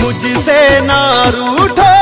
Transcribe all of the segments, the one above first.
मुझसे ना रूठो।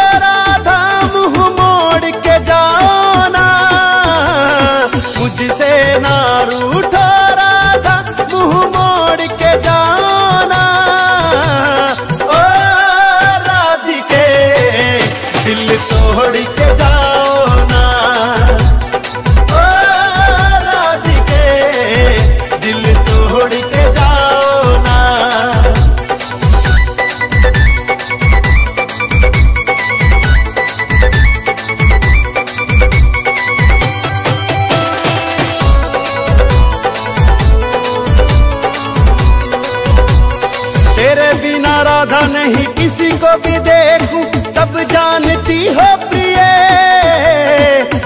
राधा नहीं, किसी को भी देखूँ, सब जानती हो प्रिय।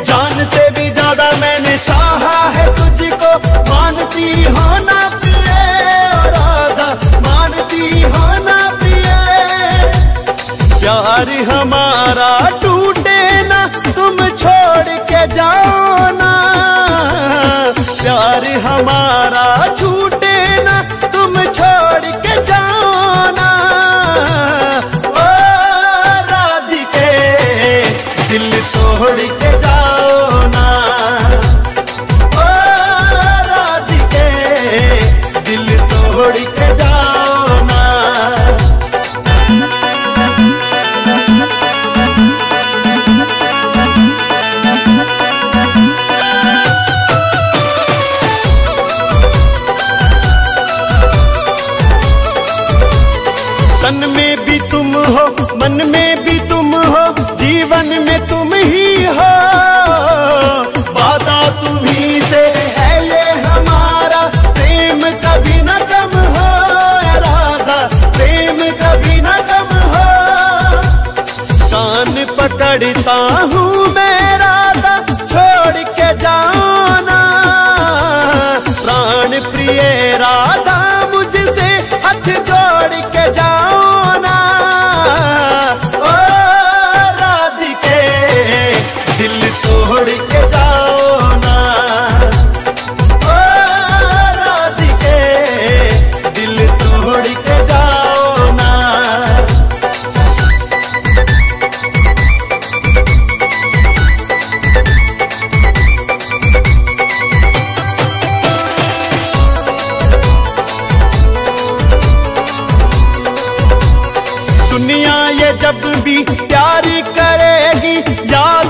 जान से भी ज़्यादा मैंने चाहा है तुझको, मानती हो ना प्रिय। राधा, मानती हो ना प्रिय। प्यार हमारा करता हूँ मेरा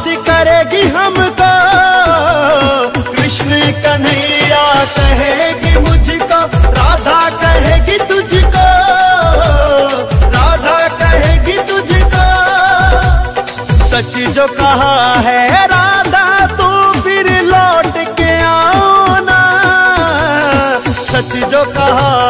खुद करेगी हमको। कृष्ण कन्हैया कहेगी मुझको, राधा कहेगी तुझको, राधा कहेगी तुझको। सच जो कहा है, राधा तू फिर लौट के आओ ना सच जो कहा